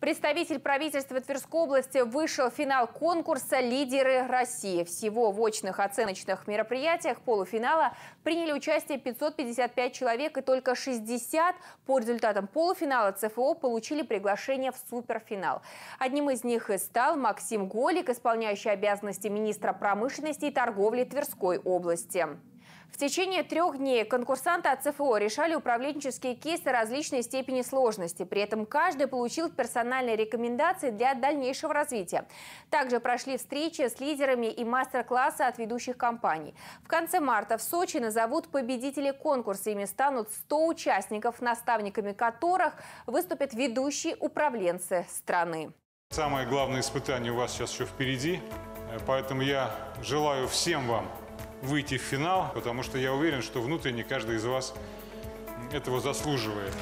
Представитель правительства Тверской области вышел в финал конкурса «Лидеры России». Всего в очных оценочных мероприятиях полуфинала приняли участие 555 человек, и только 60 по результатам полуфинала ЦФО получили приглашение в суперфинал. Одним из них и стал Максим Голик, исполняющий обязанности министра промышленности и торговли Тверской области. В течение трех дней конкурсанты от ЦФО решали управленческие кейсы различной степени сложности. При этом каждый получил персональные рекомендации для дальнейшего развития. Также прошли встречи с лидерами и мастер-классы от ведущих компаний. В конце марта в Сочи назовут победителей конкурса. Ими станут 100 участников, наставниками которых выступят ведущие управленцы страны. Самое главное испытание у вас сейчас еще впереди. Поэтому я желаю всем вам выйти в финал, потому что я уверен, что внутренне каждый из вас этого заслуживает.